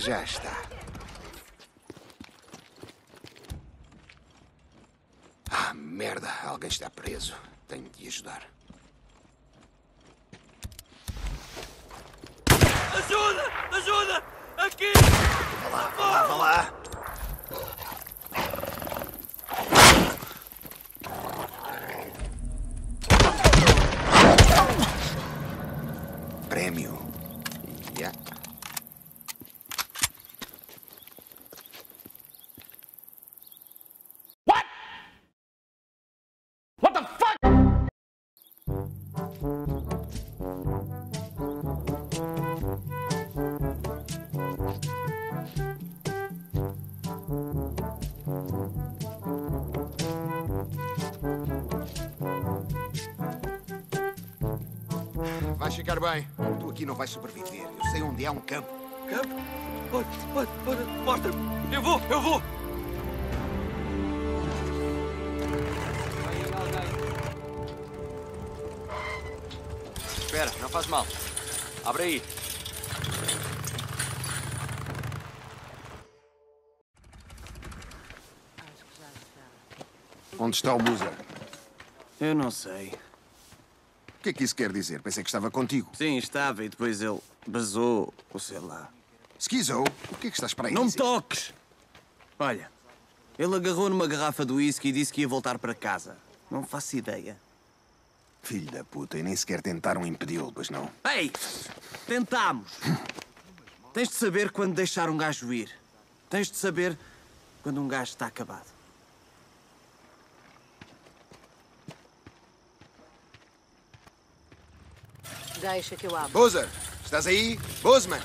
Já está. Ah, merda. Alguém está preso. Tenho de ajudar. Vais ficar bem. Tu aqui não vais sobreviver. Eu sei onde há um campo. Campo? Olha, olha, olha, mostra-me! Eu vou, eu vou! Espera, não faz mal. Abre aí. Onde está o Boozer? Eu não sei. O que é que isso quer dizer? Pensei que estava contigo. Sim, estava e depois ele basou, ou sei lá. Skizo, o que é que estás para aí Não me dizer? toques! Olha, ele agarrou numa garrafa do whisky e disse que ia voltar para casa. Não faço ideia. Filho da puta, e nem sequer tentaram impedi-lo, pois não? Ei! Tentámos! Tens de saber quando deixar um gajo ir. Tens de saber quando um gajo está acabado. Deixa que eu abro. Boozer, estás aí? Bozeman!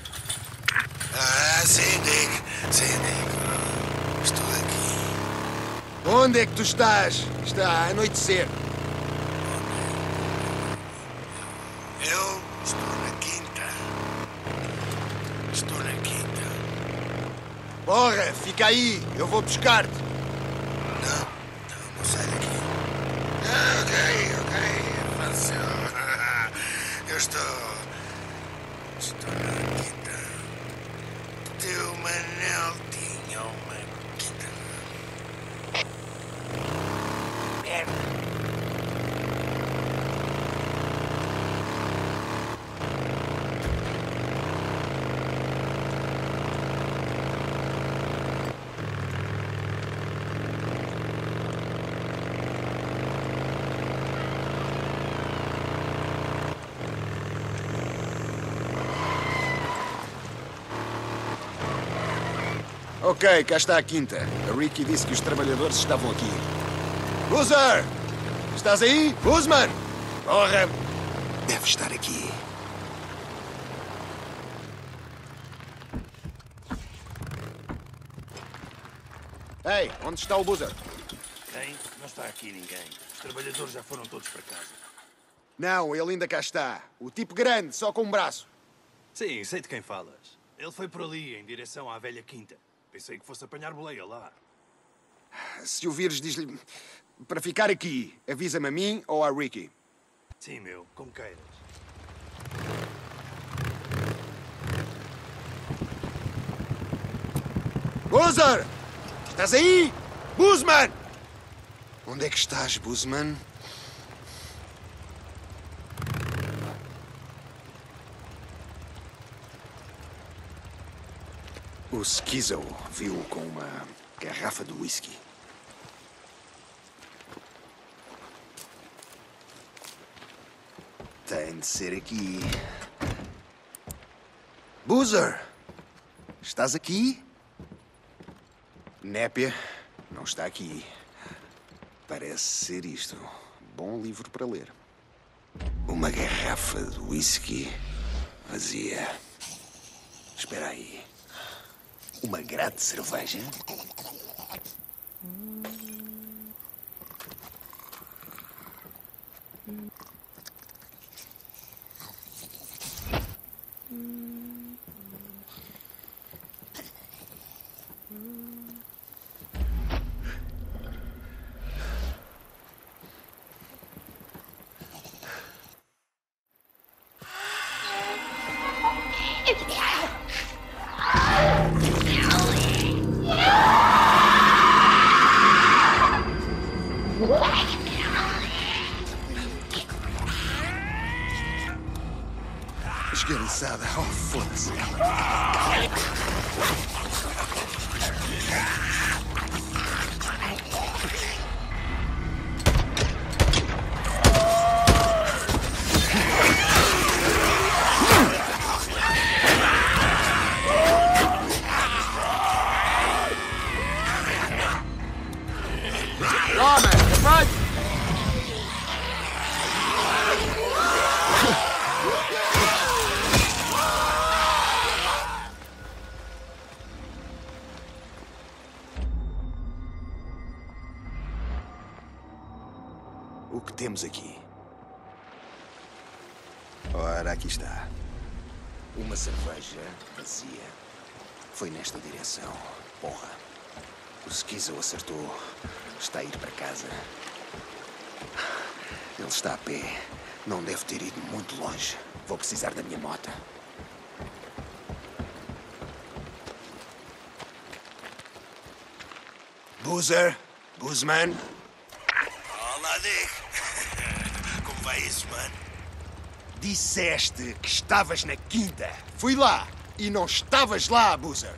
Ah, sim, Dick. Sim, Dick. Estou aqui. Onde é que tu estás? Está a anoitecer. Eu estou na quinta. Estou na quinta. Porra, fica aí, eu vou buscar-te. Não, não, não sai daqui. Ah, ok, ok. Avançou. Eu estou. Estou na quinta. Teu Manel tinha uma quinta. Merda. Ok, cá está a quinta. A Ricky disse que os trabalhadores estavam aqui. Boozer! Estás aí? Boozman! Porra! Deve estar aqui. Ei, onde está o Boozer? Quem? Não está aqui ninguém. Os trabalhadores já foram todos para casa. Não, ele ainda cá está. O tipo grande, só com um braço. Sim, sei de quem falas. Ele foi por ali, em direção à velha quinta. Pensei que fosse apanhar boleia lá. Se o vires, diz-lhe para ficar aqui. Avisa-me a mim ou a Ricky. Sim, meu, como queiras. Boozer! Estás aí? Boozman! Onde é que estás, Boozman? O Skizo viu com uma garrafa de whisky. Tem de ser aqui. Boozer! Estás aqui? Népia não está aqui. Parece ser isto. Bom livro para ler. Uma garrafa de whisky vazia. Espera aí. Uma grade de cerveja? Esganiçada. Oh, foda-se. Toma, temos aqui? Ora, aqui está. Uma cerveja vazia. Foi nesta direção. Porra. O Skizo acertou. Está a ir para casa. Ele está a pé. Não deve ter ido muito longe. Vou precisar da minha moto. Boozer? Boozman? Olá, Dick. Como vai isso, mano? Disseste que estavas na quinta. Fui lá e não estavas lá, Boozer.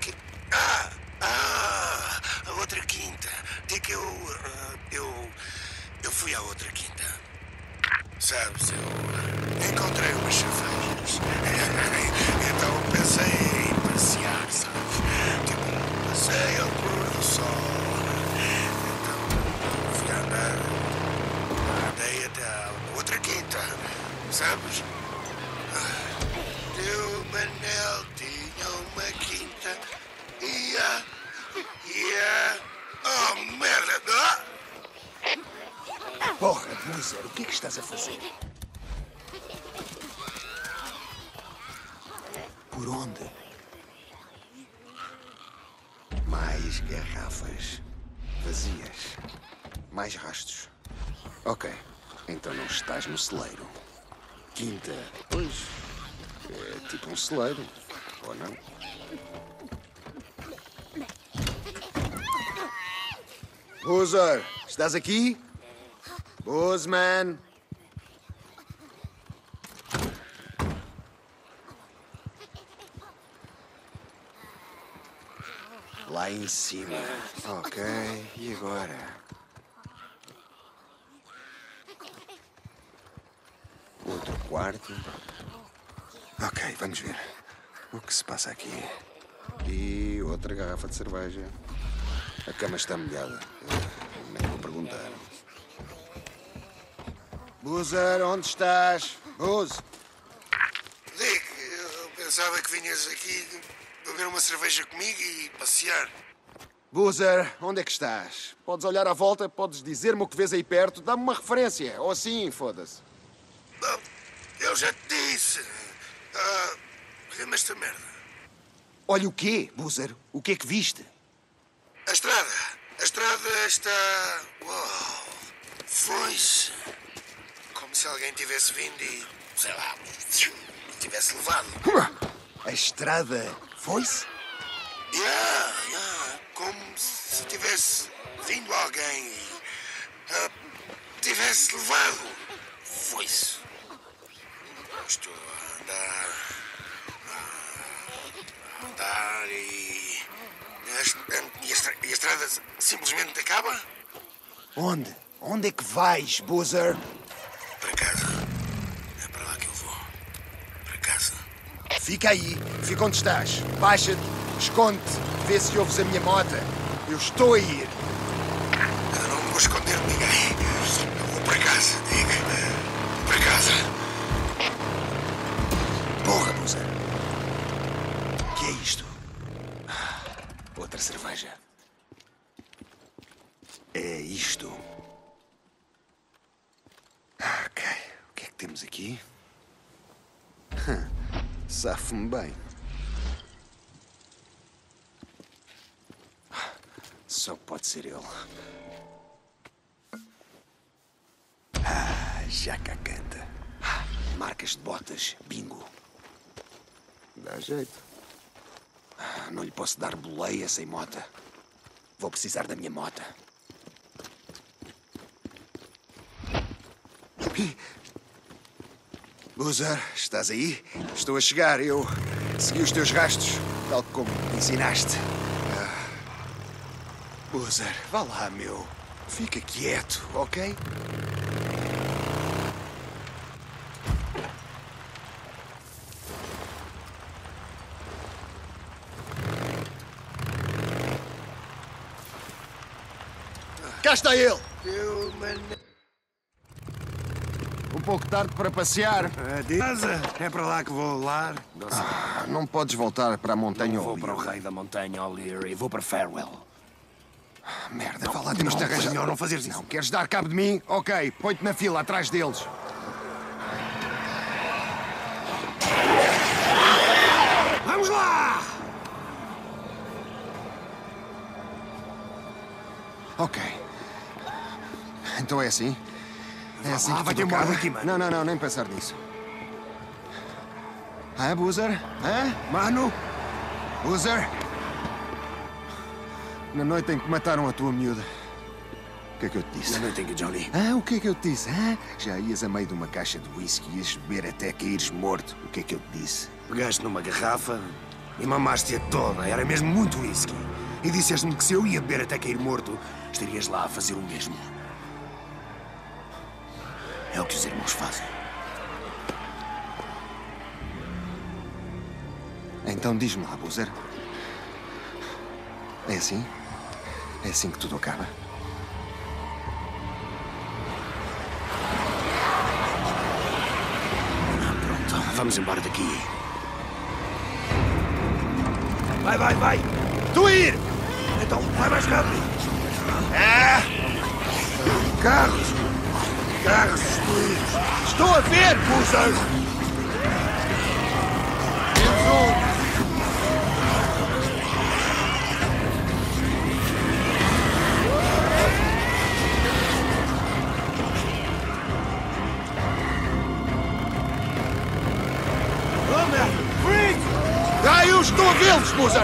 Que... Ah, ah, a outra quinta. Dick, eu... ah, eu... Eu fui à outra quinta. Sabes, eu encontrei umas cervejas. então pensei em passear, sabes? Tipo, passeio ao pôr do sol. Sabes? Eu, Manel, tinha uma quinta. Ia. Ia. Oh, merda! Porra, Boozer, o que é que estás a fazer? Por onde? Mais garrafas vazias. Mais rastros. Ok, então não estás no celeiro. Quinta, pois. É tipo um celeiro, ou não? Boozer, estás aqui? Boozman. Lá em cima. Ok, e agora? Quarto. Ok, vamos ver. O que se passa aqui? E outra garrafa de cerveja. A cama está molhada. Eu Nem vou perguntar. Boozer, onde estás? Booz. Dick, eu pensava que vinhas aqui beber uma cerveja comigo e passear. Boozer, onde é que estás? Podes olhar à volta, podes dizer-me o que vês aí perto, dá-me uma referência. Ou assim, foda-se. Bom, eu já te disse. Ah, olha-me esta merda. Olha o quê, Boozer? O que é que viste? A estrada. A estrada está. Uau! Foi-se. Como se alguém tivesse vindo e. sei lá. tivesse levado. A estrada foi-se? Yeah, yeah. Como se tivesse vindo alguém e. ah, tivesse levado. Foi-se. Estou a andar. A andar e. E a, e a estrada simplesmente acaba? Onde? Onde é que vais, Boozer? Para casa. É para lá que eu vou. Para casa. Fica aí, fica onde estás. Baixa-te, esconde-te, vê se ouves a minha mota. Eu estou a ir. Safo-me bem. Só pode ser ele. Ah, jaca canta. Marcas de botas, bingo. Dá jeito. Ah, Não lhe posso dar boleia sem mota. Vou precisar da minha mota. Boozer, estás aí? Estou a chegar. Eu segui os teus rastros, tal como me ensinaste. Ah. Boozer, vá lá, meu. Fica quieto, ok? Cá está ele! Pouco tarde para passear. Casa, é para lá que vou lá. Ah, não podes voltar para a montanha Vou para o rei da montanha, O'Leary. Vou para Farewell. Merda, vá lá, temos de não, arranjar. melhor não fazeres isso. Não, queres dar cabo de mim? Ok, põe-te na fila atrás deles. Vamos lá! Ok. Então é assim? É assim que vai-te tudo embora acaba? daqui, mano. Não, não, não, nem pensar nisso. Hã, Boozer? Hã? Mano, Boozer? Na noite em que mataram a tua miúda. O que é que eu te disse? na noite em que Johnny. Ah, o que é que eu te disse? hã? Já ias a meio de uma caixa de whisky e ias beber até caíres morto. O que é que eu te disse? Pegaste numa garrafa e mamaste-a toda. Era mesmo muito whisky. E disseste-me que se eu ia beber até cair morto, estarias lá a fazer o mesmo. É o que os irmãos fazem. Então diz-me lá. É assim? É assim que tudo acaba? Pronto, vamos embora daqui. Vai, vai, vai! Tu ir! Então, vai mais rápido! É! Carros! Carros destruídos! Estou a ver, Boozer! Temos um!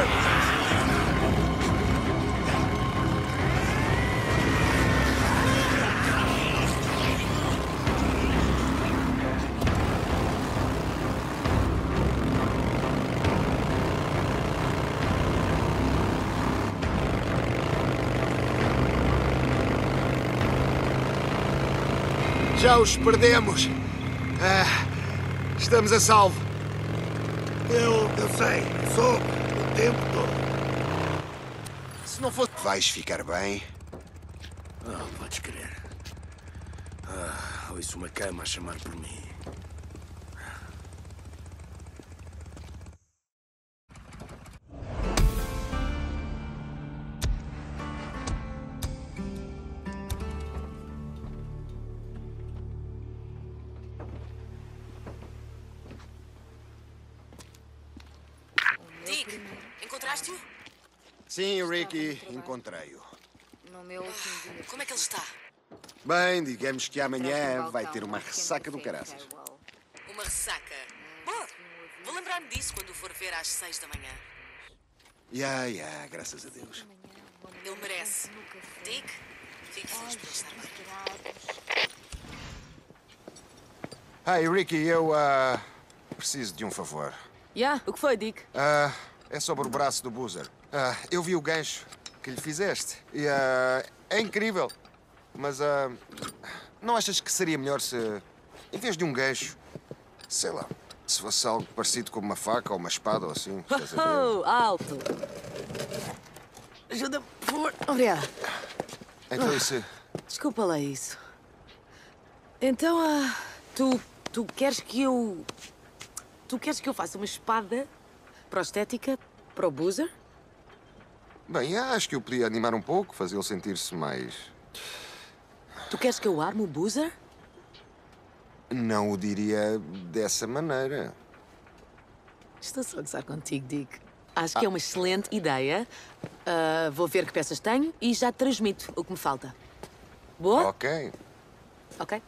Oh, os perdemos. Ah, estamos a salvo. Eu, eu sei, soube, o tempo todo. Se não fosse. Vais ficar bem. Ah, podes crer. Ah, ouço uma cama a chamar por mim. Sim, Ricky, encontrei-o. No meu último dia. Como é que ele está? Bem, digamos que amanhã vai ter uma ressaca do caraças. Uma ressaca. Boa! Vou lembrar-me disso quando o for ver às seis da manhã. Ya, ya, graças a Deus. Ele merece. Dick, fique feliz por estar bem. Hey, Ricky, eu ah, preciso de um favor. Já, o que foi, Dick? Ah, é sobre o braço do Boozer. Ah, eu vi o gancho que lhe fizeste e ah, é incrível. Mas ah, não achas que seria melhor se, em vez de um gancho, sei lá, se fosse algo parecido com uma faca ou uma espada ou assim? Ver? Oh, alto! Ajuda, por favor. Obrigada. Então isso. Desculpa lá isso. Então, ah, tu, tu queres que eu... Tu queres que eu faça uma espada prostética para o Boozer? Bem, acho que eu podia animar um pouco, fazê-lo sentir-se mais. Tu queres que eu arme o Boozer? Não o diria dessa maneira. Estou só a gozar contigo, Dick. Acho que é uma excelente ideia. Ah, vou ver que peças tenho e já te transmito o que me falta. Boa? Ok. Ok.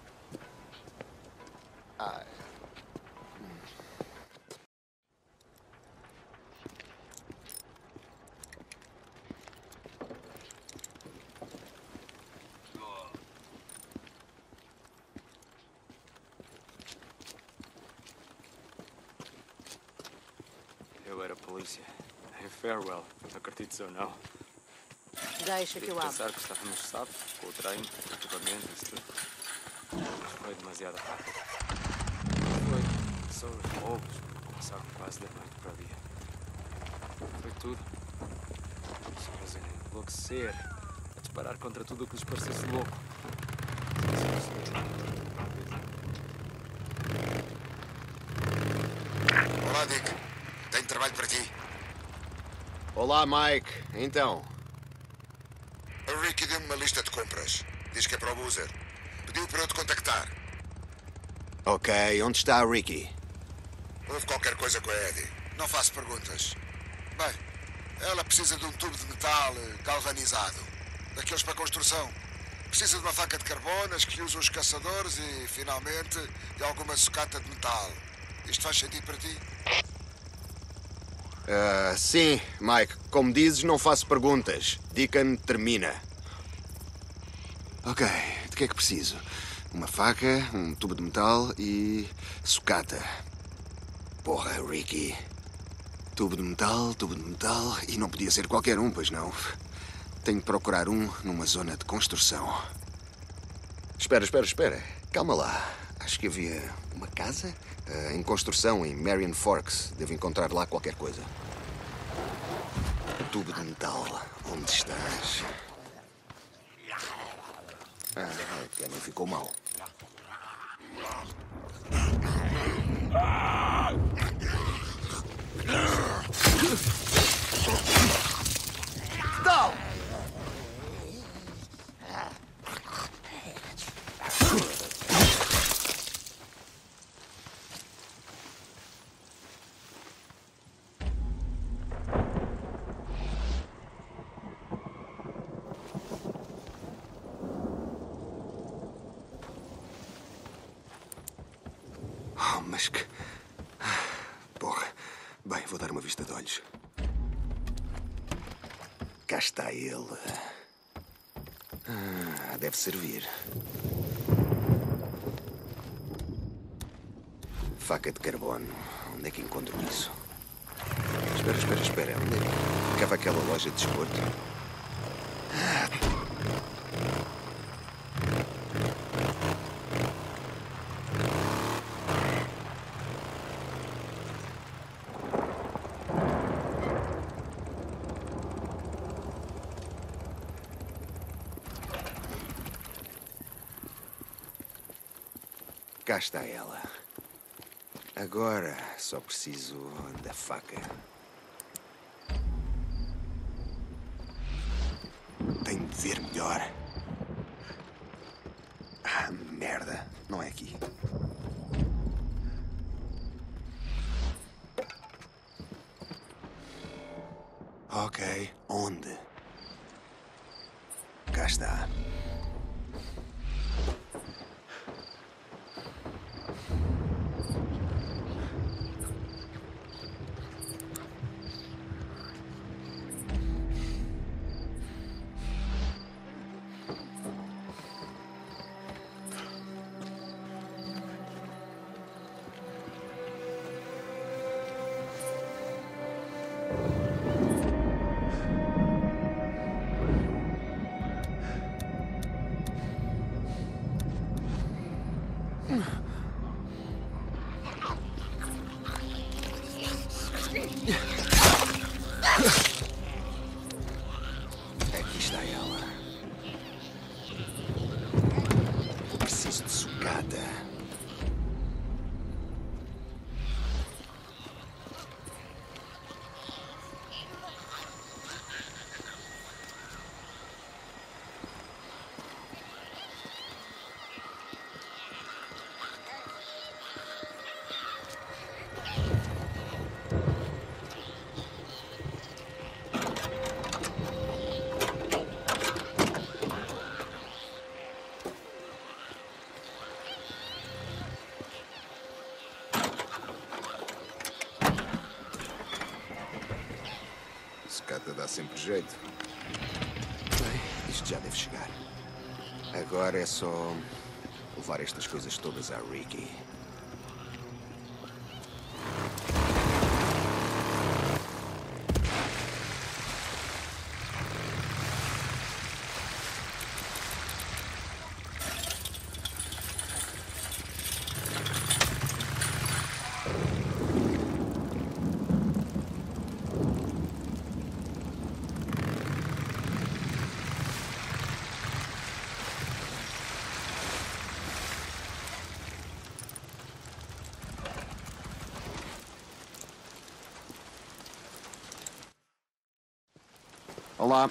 Eu era polícia. Em Farewell, acredites ou não. Deixa que eu abro. Pensar que estávamos safos com o treino, o equipamento, isso tudo. Mas foi demasiado rápido. Foi só os roubos que começaram quase da noite para o dia. Foi tudo. Pessoas a enlouquecer, a disparar contra tudo o que lhes parecesse louco. Olá, Dick. Trabalho para ti. Olá, Mike. Então, A Ricky deu-me uma lista de compras. Diz que é para o Boozer. Pediu para eu te contactar. ok, onde está a Ricky? Houve qualquer coisa com a Eddie. Não faço perguntas. Bem, ela precisa de um tubo de metal eh, galvanizado. Daqueles para construção. Precisa de uma faca de carbonas que usam os caçadores e, finalmente, de alguma sucata de metal. Isto faz sentido para ti? Ah, sim, Mike. Como dizes, não faço perguntas. Deacon termina. Ok, de que é que preciso? Uma faca, um tubo de metal e. sucata. Porra, Ricky. Tubo de metal, tubo de metal. E não podia ser qualquer um, pois não. Tenho que procurar um numa zona de construção. Espera, espera, espera. Calma lá. Acho que havia uma casa ah, em construção em Marion Forks. Devo encontrar lá qualquer coisa. Tubo de metal. Onde estás? Ah, não ficou mal. Oh, mas que. Porra. Bem, vou dar uma vista de olhos. Cá está ele. Ah, deve servir. Faca de carbono. Onde é que encontro isso? Espera, espera, espera. Onde é que aquela loja de desporto? Está ela. Agora só preciso da faca. Tenho de ver melhor. Ah, merda. Não é aqui. Jeito. Bem, isto já deve chegar. Agora é só levar estas coisas todas à Ricky. Olá,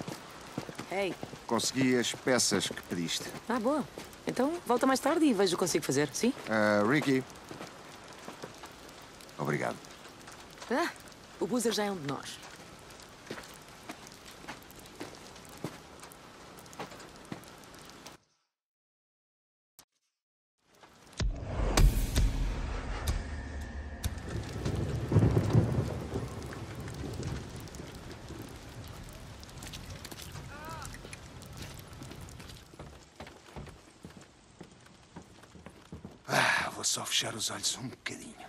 Ei, consegui as peças que pediste. ah, boa. Então, volta mais tarde e vejo o que consigo fazer, sim? Ah, Ricky. Obrigado. Ah, o Boozer já é um de nós. Ah, vou só fechar os olhos um bocadinho.